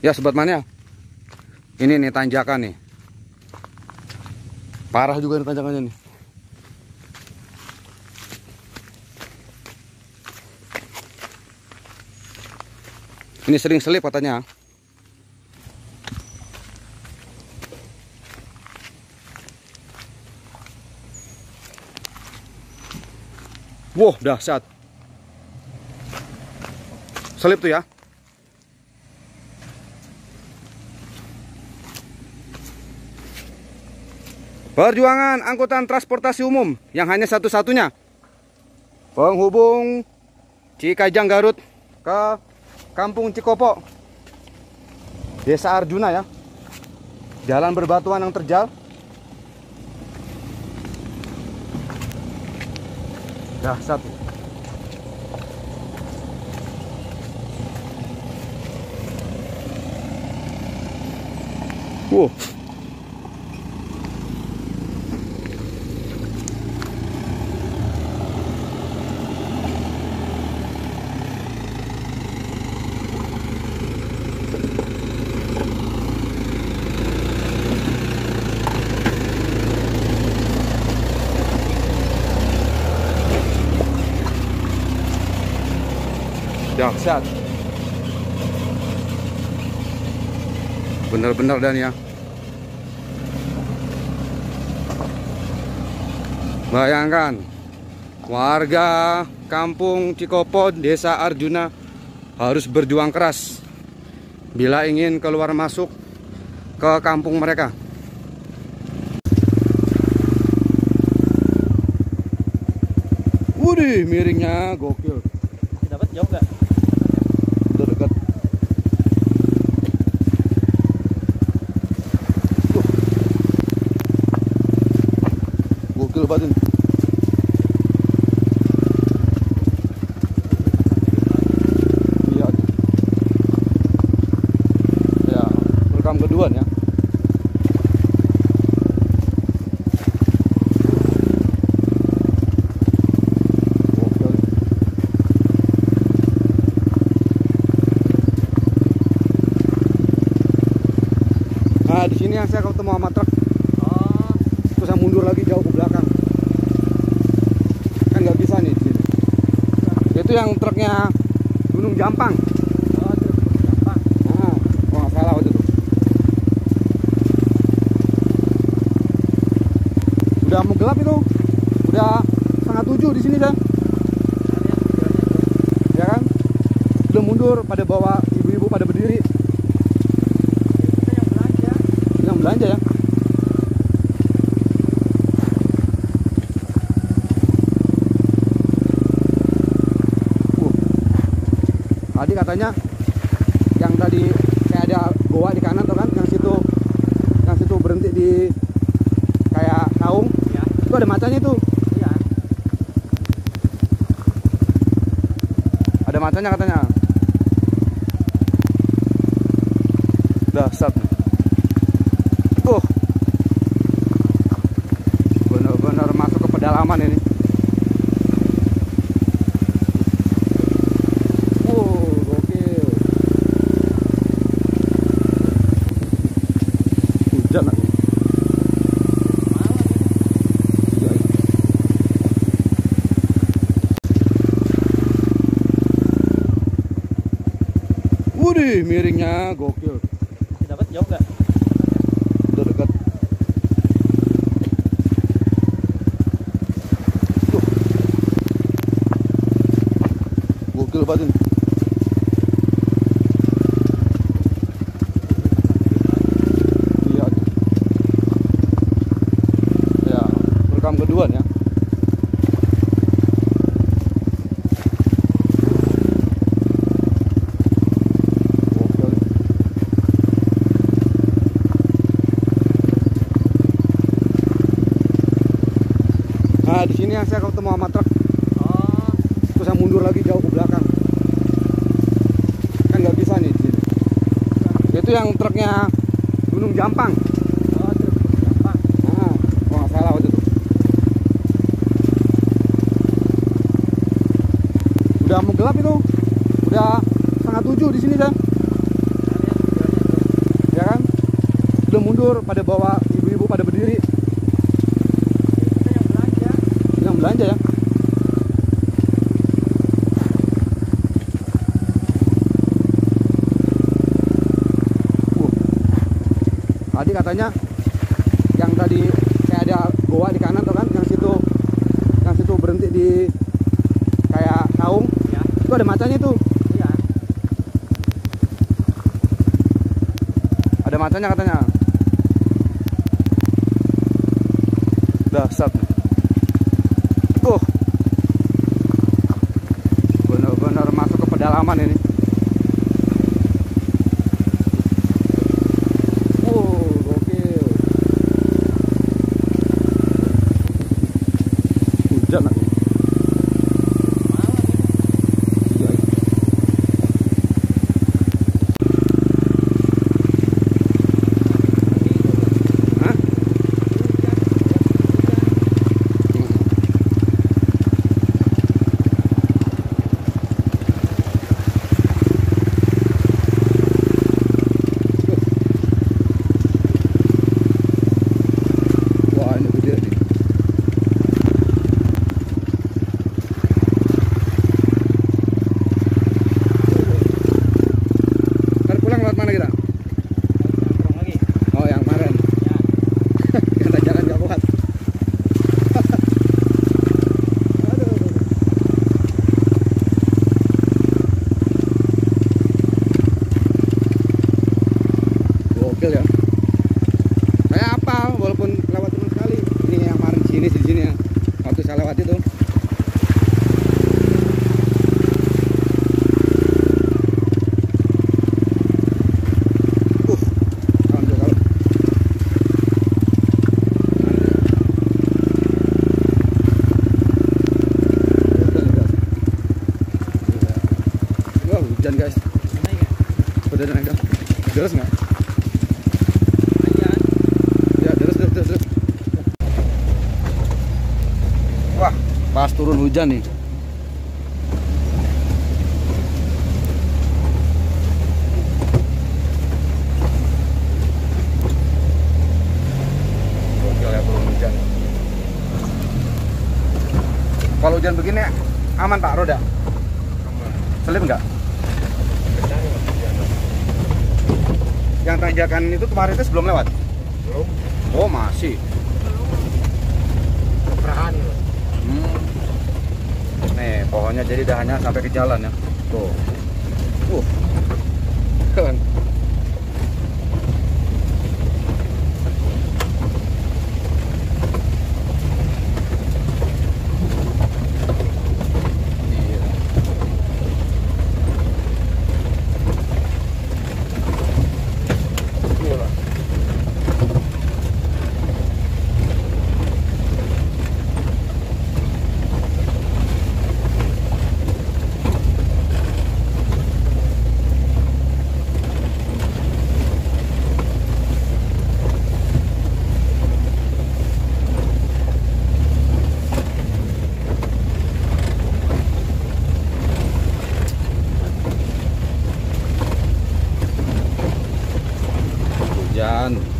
Ya sobat mania. Ini nih tanjakan nih. Parah juga nih tanjakannya nih. Ini sering selip katanya. Wah, dahsyat. Selip tuh ya. Perjuangan angkutan transportasi umum yang hanya satu-satunya. Penghubung Cikajang Garut ke Kampung Cikopo Desa Arjuna ya. Jalan berbatuan yang terjal. Dahsyat Wow dahsyat bener-bener dan ya. Bayangkan warga kampung Cikopo desa Arjuna harus berjuang keras bila ingin keluar masuk ke kampung mereka. Wudih miringnya gokil. Dapat jauh nggak udah dekat banget ini iya. Ya rekam kedua ya. Nah, di sini yang saya ketemu sama truk, oh. Terus saya mundur lagi jauh ke belakang. Kan nggak bisa nih di sini. Itu yang truknya Gunung Jampang. oh Nah, salah waktu itu. Udah mau gelap itu. Udah setengah tujuh di sini tujuannya Ya kan? Udah mundur pada bawa ibu-ibu pada berdiri. yang belanja Yang belanja ya. Katanya yang tadi kayak ada goa di kanan tuh kan, yang situ yang situ berhenti di kayak saung, ya itu ada macanya itu. iya Ada macanya katanya. Dasar. Uh. Benar-benar masuk ke pedalaman ini. Wudih, miringnya gokil. dapat jauh nggak Nah, di sini yang saya ketemu sama truk, oh terus saya mundur lagi jauh ke belakang. Kan nggak bisa nih di sini. Itu yang truknya Gunung Jampang. oh Nah, nggak salah waktu itu. Udah mau gelap itu. Udah setengah tujuh di sini saya. kalian tujuannya tidur, pada bawa ibu-ibu pada berdiri. Kita yang belanja. Yang belanja ya. Uh. Tadi katanya yang tadi kayak ada goa di kanan tuh kan, yang situ yang situ berhenti di kayak kaung, Ya. itu ada macanya tuh. Iya. Ada macanya katanya. Dasar. Uh. Benar-benar masuk ke pedalaman ini. Uh, gokil. Hujan lagi. Malam ini. Iya. Hah? Wah ini gede nih. Ntar pulang lewat mana kita? Nongkrong lagi. Oh yang kemarin. Ya. Kata jalan gak kuat. Aduh. Gokil ya. Saya apa walaupun lewat cuma sekali. Ini yang kemarin sini di sini ya. Saya lewat itu. Uh, hujan guys, ya? udah kan? Deras nggak? Ayan. Ya deras, deras, deras, deras. Wah, pas turun hujan nih. Ya turun hujan. Kalau hujan begini aman pak roda? Selip nggak? Yang tanjakan itu kemarin itu sebelum lewat? Belum. Oh masih. Perahan. Hmm. Pohonnya jadi dah hanya sampai ke jalan ya. Tuh. Uh. Kan. Hujan